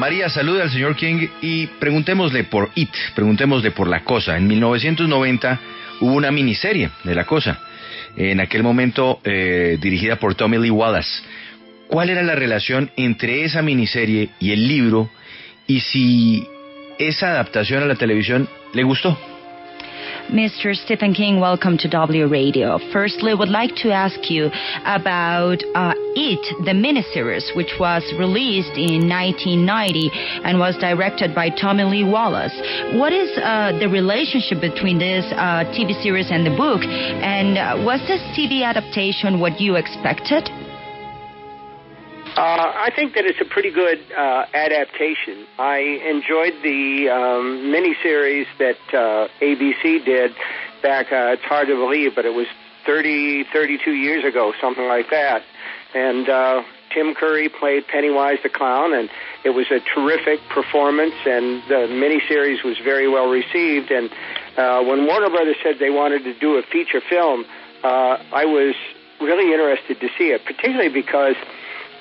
María, saluda al señor King y preguntémosle por It, preguntémosle por La Cosa. En 1990 hubo una miniserie de La Cosa, en aquel momento eh, dirigida por Tommy Lee Wallace. ¿Cuál era la relación entre esa miniserie y el libro y si esa adaptación a la televisión le gustó? Mr. Stephen King, welcome to W Radio. Firstly, would like to ask you about uh, It, the miniseries, which was released in 1990 and was directed by Tommy Lee Wallace. What is uh, the relationship between this uh, TV series and the book? And uh, was this TV adaptation what you expected? Uh, I think that it's a pretty good uh, adaptation. I enjoyed the um, miniseries that uh, ABC did back. It's hard to believe, but it was 30, 32 years ago, something like that. And uh, Tim Curry played Pennywise the Clown, and it was a terrific performance. And the miniseries was very well received. And uh, when Warner Brothers said they wanted to do a feature film, uh, I was really interested to see it, particularly because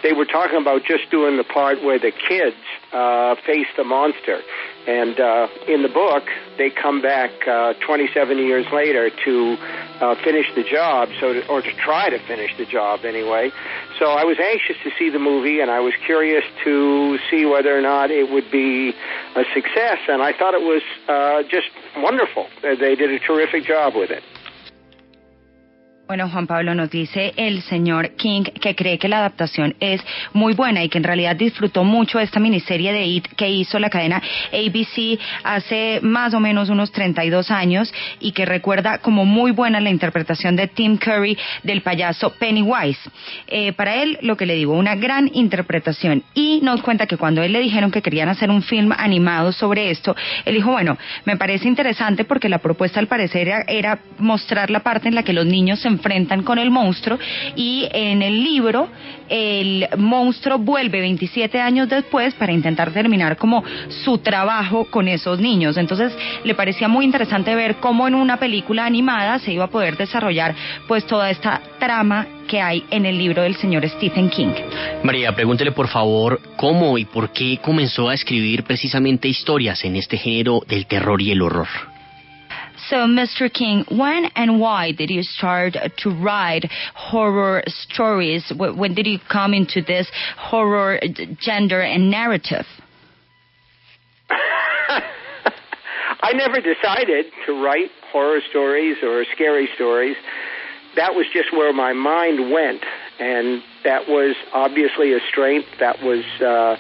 they were talking about just doing the part where the kids uh, face the monster. And uh, in the book, they come back uh, 27 years later to uh, finish the job, so to, or to try to finish the job anyway. So I was anxious to see the movie, and I was curious to see whether or not it would be a success. And I thought it was uh, just wonderful. They did a terrific job with it. Bueno, Juan Pablo nos dice el señor King que cree que la adaptación es muy buena y que en realidad disfrutó mucho esta miniserie de It que hizo la cadena ABC hace más o menos unos 32 años y que recuerda como muy buena la interpretación de Tim Curry del payaso Pennywise. Eh, para él, lo que le digo, una gran interpretación y nos cuenta que cuando él le dijeron que querían hacer un film animado sobre esto, él dijo, bueno, me parece interesante porque la propuesta al parecer era, mostrar la parte en la que los niños se enfrentan con el monstruo y en el libro el monstruo vuelve 27 años después para intentar terminar como su trabajo con esos niños. Entonces le parecía muy interesante ver cómo en una película animada se iba a poder desarrollar pues toda esta trama que hay en el libro del señor Stephen King. María, pregúntele por favor cómo y por qué comenzó a escribir precisamente historias en este género del terror y el horror. So, Mr. King, when and why did you start to write horror stories? When did you come into this horror gender and narrative? I never decided to write horror stories or scary stories. That was just where my mind went, and that was obviously a strength. That was uh,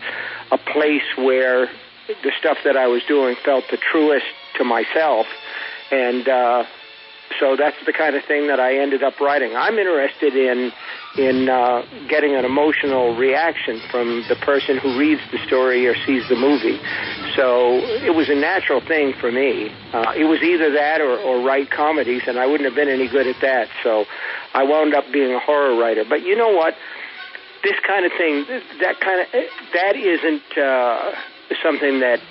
a place where the stuff that I was doing felt the truest to myself and uh, so that's the kind of thing that I ended up writing. I'm interested in in uh, getting an emotional reaction from the person who reads the story or sees the movie. So it was a natural thing for me. Uh, it was either that or, or write comedies, and I wouldn't have been any good at that. So I wound up being a horror writer. But you know what? This kind of thing, that kind of that isn't uh, something that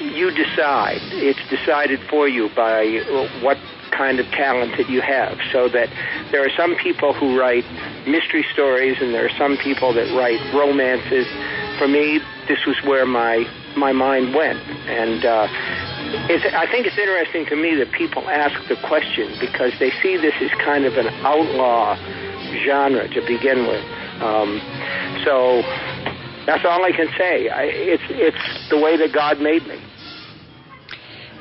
you decide. It's decided for you by what kind of talent that you have. So that there are some people who write mystery stories, and there are some people that write romances. For me, this was where my my mind went, and uh, I think it's interesting to me that people ask the question because they see this as kind of an outlaw genre to begin with. Um, so that's all I can say. I, it's it's the way that God made me.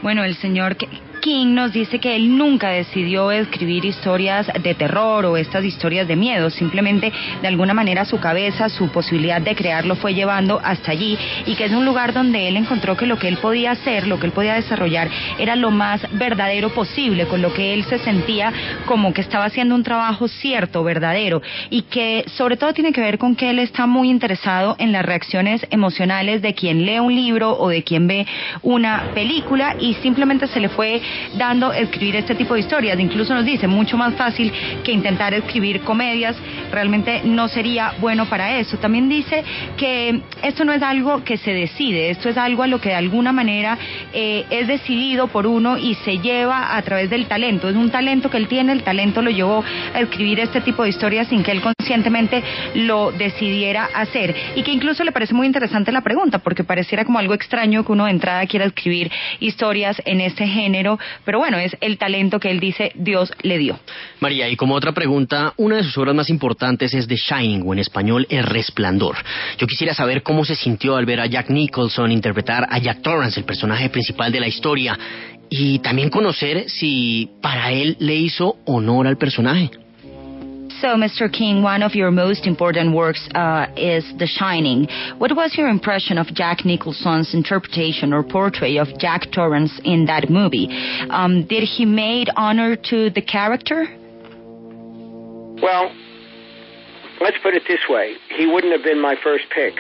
Bueno, el señor King nos dice que él nunca decidió escribir historias de terror o estas historias de miedo, simplemente de alguna manera su cabeza, su posibilidad de crearlo fue llevando hasta allí y que es un lugar donde él encontró que lo que él podía hacer, lo que él podía desarrollar era lo más verdadero posible, con lo que él se sentía como que estaba haciendo un trabajo cierto, verdadero. Y que sobre todo tiene que ver con que él está muy interesado en las reacciones emocionales de quien lee un libro o de quien ve una película y simplemente se le fue dando escribir este tipo de historias. Incluso nos dice, mucho más fácil que intentar escribir comedias, realmente no sería bueno para eso. También dice que esto no es algo que se decide, esto es algo a lo que de alguna manera eh, es decidido por uno y se lleva a través del talento. Es un talento que él tiene, el talento lo llevó a escribir este tipo de historias sin que él conscientemente lo decidiera hacer. Y que incluso le parece muy interesante la pregunta, porque pareciera como algo extraño que uno de entrada quiera escribir historias en este género, pero bueno, es el talento que él dice Dios le dio. María, y como otra pregunta, una de sus obras más importantes es The Shining, o en español El Resplandor. Yo quisiera saber cómo se sintió al ver a Jack Nicholson interpretar a Jack Torrance, el personaje principal de la historia, y también conocer si para él le hizo honor al personaje. So, Mr. King, one of your most important works uh, is The Shining. What was your impression of Jack Nicholson's interpretation or portrait of Jack Torrance in that movie? Um, did he made honor to the character? Well, let's put it this way: he wouldn't have been my first pick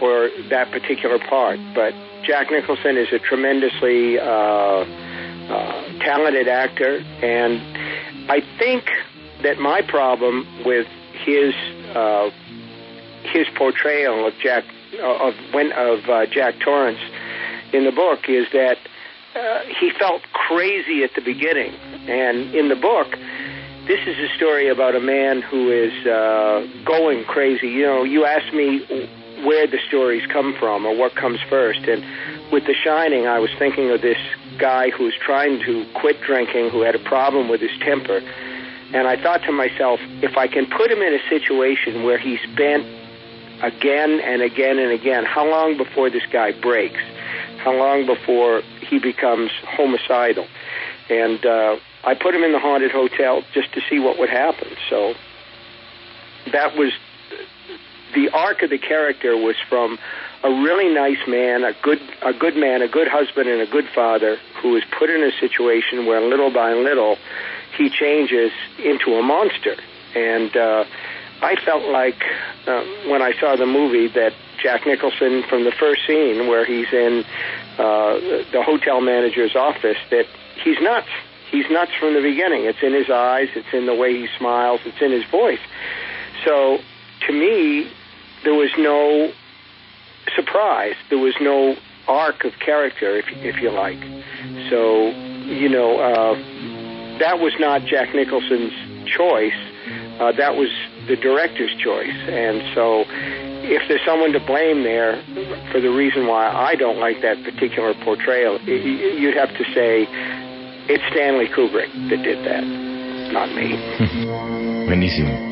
for that particular part, but Jack Nicholson is a tremendously uh, uh, talented actor, and I think that my problem with his uh, his portrayal of Jack of when of uh, Jack Torrance in the book is that uh, he felt crazy at the beginning, and in the book, this is a story about a man who is uh, going crazy. You know, you asked me where the stories come from or what comes first, and with The Shining, I was thinking of this guy who was trying to quit drinking, who had a problem with his temper and I thought to myself, if I can put him in a situation where he's bent again and again and again, how long before this guy breaks? How long before he becomes homicidal? And uh, I put him in the haunted hotel just to see what would happen. So that was the arc of the character was from a really nice man, a good a good man, a good husband, and a good father who was put in a situation where little by little he changes into a monster. And uh, I felt like uh, when I saw the movie that Jack Nicholson, from the first scene where he's in uh, the hotel manager's office, that he's nuts. He's nuts from the beginning. It's in his eyes, it's in the way he smiles, it's in his voice. So to me, there was no surprise. There was no arc of character, if if you like. So you know, uh, that was not Jack Nicholson's choice. Uh, that was the director's choice. And so, if there's someone to blame there for the reason why I don't like that particular portrayal, you'd have to say it's Stanley Kubrick that did that, not me. Buenísimo.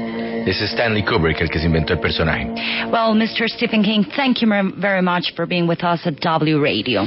Es Stanley Kubrick el que se inventó el personaje. Well, Mr. Stephen King, thank you very much for being with us at W Radio.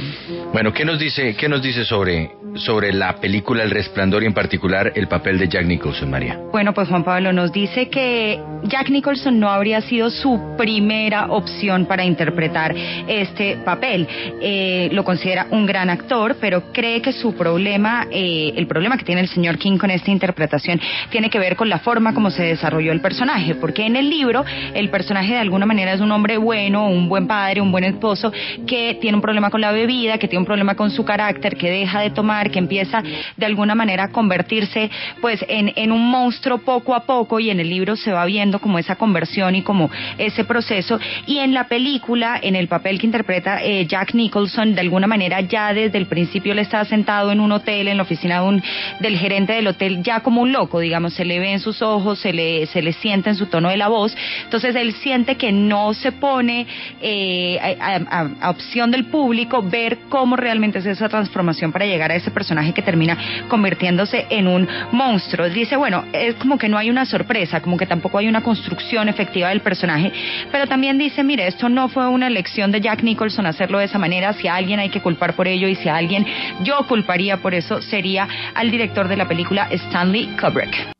Bueno, ¿qué nos dice, qué nos dice sobre, sobre la película El Resplandor y en particular el papel de Jack Nicholson, María? Bueno, pues Juan Pablo nos dice que Jack Nicholson no habría sido su primera opción para interpretar este papel. Eh, lo considera un gran actor, pero cree que su problema, eh, el problema que tiene el señor King con esta interpretación, tiene que ver con la forma como se desarrolló el personaje porque en el libro el personaje de alguna manera es un hombre bueno, un buen padre, un buen esposo, que tiene un problema con la bebida, que tiene un problema con su carácter, que deja de tomar, que empieza de alguna manera a convertirse pues en, un monstruo poco a poco y en el libro se va viendo como esa conversión y como ese proceso. Y en la película, en el papel que interpreta eh, Jack Nicholson, de alguna manera ya desde el principio le está sentado en un hotel, en la oficina de un, del gerente del hotel, ya como un loco, digamos, se le ve en sus ojos, se le, se le siente en su tono de la voz, entonces él siente que no se pone eh, a, opción del público ver cómo realmente es esa transformación para llegar a ese personaje que termina convirtiéndose en un monstruo. Dice, bueno, es como que no hay una sorpresa, como que tampoco hay una construcción efectiva del personaje, pero también dice, mire, esto no fue una elección de Jack Nicholson hacerlo de esa manera, si a alguien hay que culpar por ello y si a alguien yo culparía por eso sería al director de la película Stanley Kubrick.